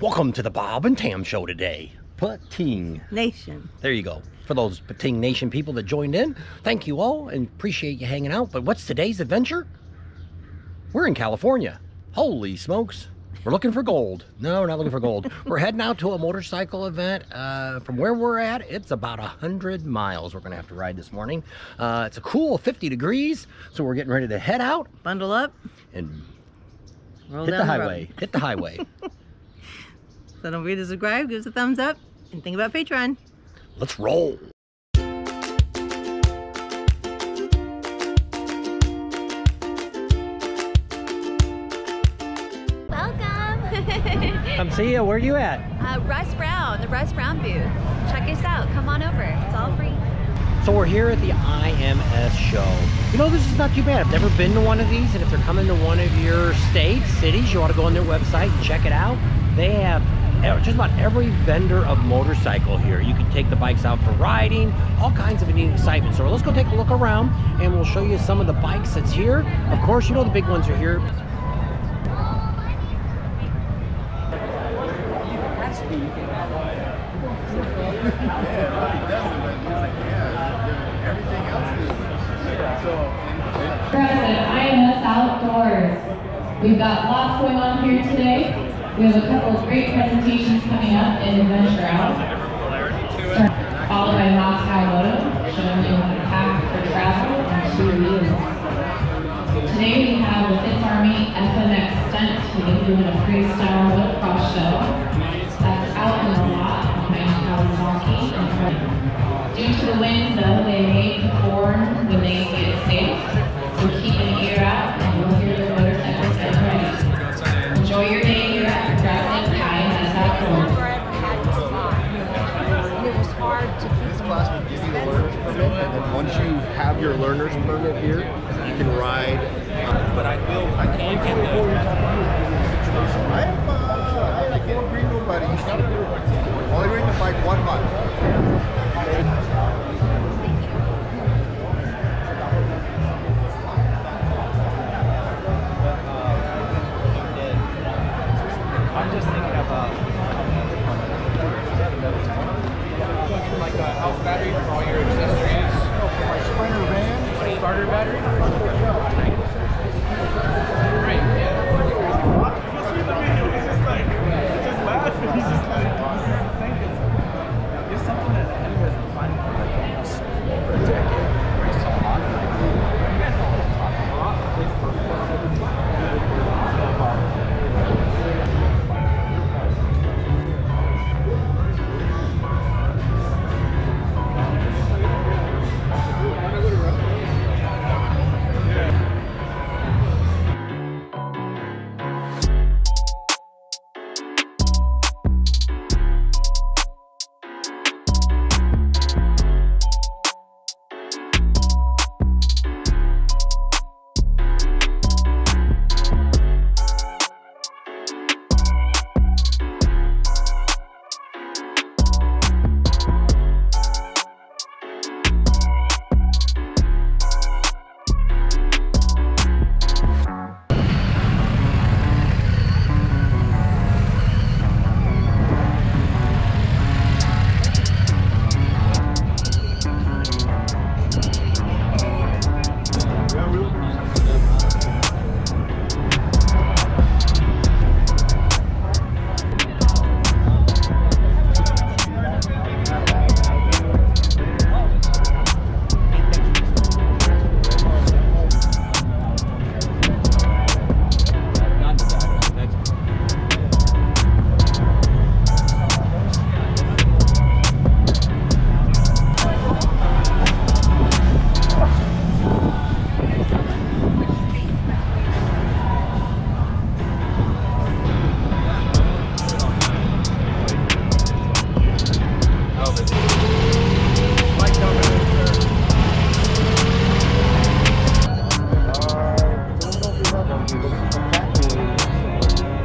Welcome to the Bob and Tam Show today. Pating. Nation. There you go. For those Pating Nation people that joined in, thank you all and appreciate you hanging out. But what's today's adventure? We're in California. Holy smokes. We're looking for gold. No, we're not looking for gold. we're heading out to a motorcycle event. Uh, from where we're at, it's about 100 miles we're going to have to ride this morning. Uh, it's a cool 50 degrees, so we're getting ready to head out Bundle up. and Roll hit the down highway. road. Hit the highway. So don't forget to subscribe, give us a thumbs up, and think about Patreon. Let's roll. Welcome! Come see you. Where are you at? uh, Russ Brown, the Russ Brown booth. Check us out. Come on over. It's all free. So we're here at the IMS show. You know, this is not too bad. I've never been to one of these, and if they're coming to one of your states, cities, you ought to go on their website and check it out. They have just about every vendor of motorcycle here. You can take the bikes out for riding, all kinds of neat excitement. So let's go take a look around, and we'll show you some of the bikes that's here. Of course, you know the big ones are here. IMS Outdoors. We've got lots going on here today. We have a couple of great presentations coming up in Adventure Out. Followed by Mosko Moto, showing you how to pack for travel on two wheels. Today we have the Fifth Army FMX Stunt Team doing a freestyle motocross show. That's out in the lot behind and Fred. Due to the wind, though, they may perform when they get safe. Your learner's permit here,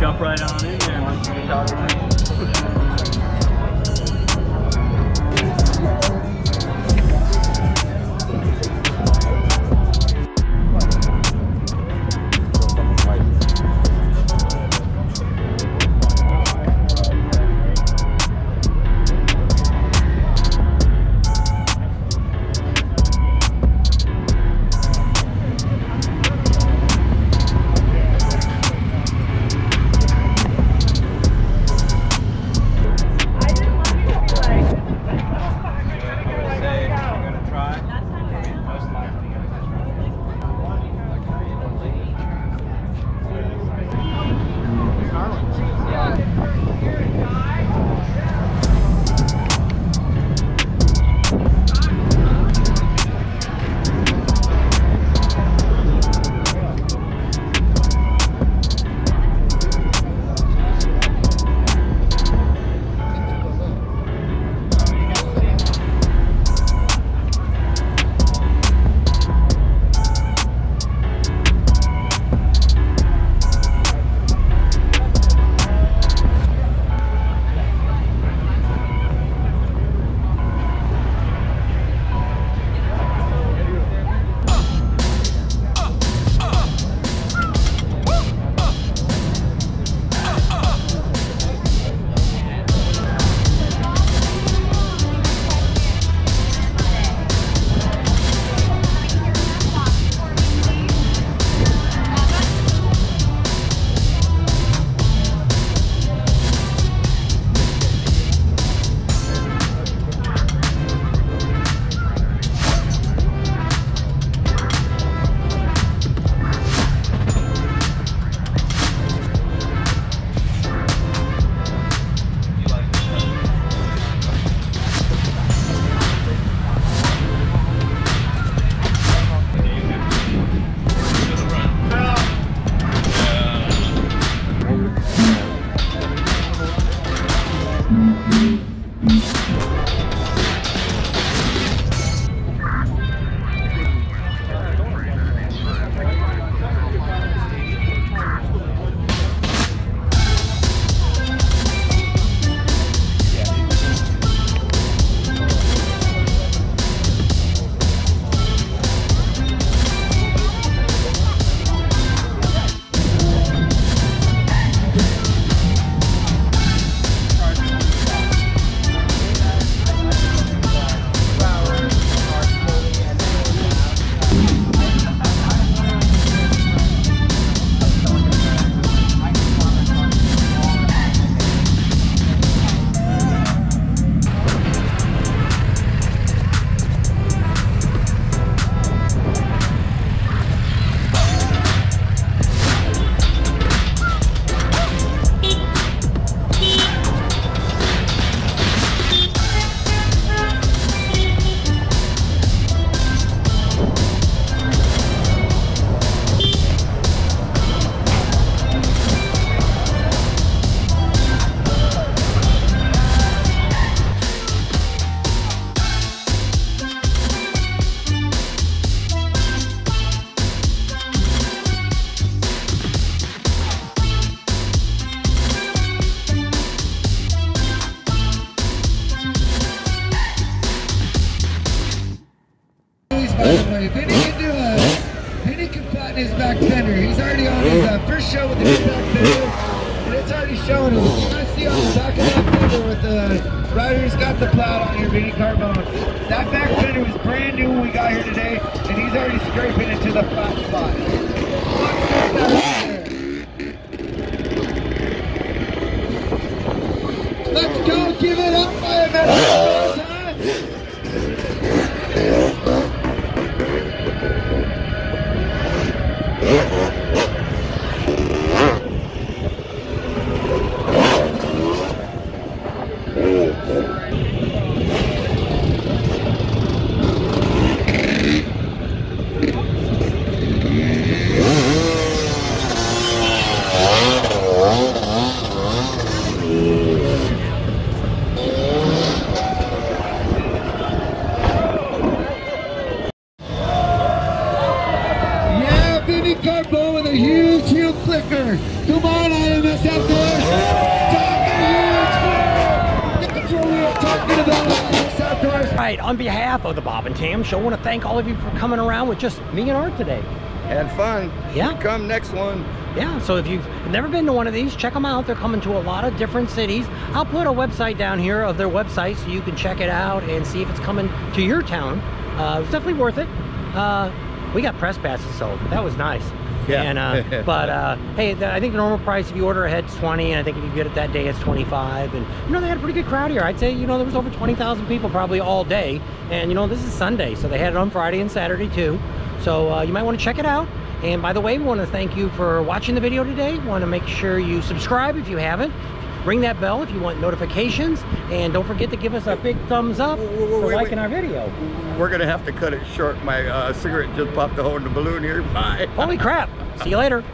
Jump right on in there. Show with the and it's already showing. You see on the back of that fender with uh, the rider who's got the plow on. That back fender was brand new when we got here today, and he's already scraping into the flat spot. Let's go, give it up Come on, IMS Outdoors. Talking huge. That's what we are talking about, IMS Right, on behalf of the Bob and Tam Show, I want to thank all of you for coming around with just me and Art today. Had fun. Yeah. Come next one. Yeah, so if you've never been to one of these, check them out. They're coming to a lot of different cities. I'll put a website down here of their website so you can check it out and see if it's coming to your town. Uh, it's definitely worth it. Uh, we got press passes, so that was nice. Yeah. And uh, but uh, hey, the, I think the normal price if you order ahead is 20, and I think if you get it that day, it's 25. And you know they had a pretty good crowd here. I'd say you know there was over 20,000 people probably all day. And you know this is Sunday, so they had it on Friday and Saturday too. So uh, you might want to check it out. And by the way, we want to thank you for watching the video today. We want to make sure you subscribe if you haven't. Ring that bell if you want notifications. And don't forget to give us a big thumbs up wait, for wait, liking wait. our video. We're gonna have to cut it short. My uh, cigarette just popped a hole in the balloon here. Bye. Holy crap. See you later.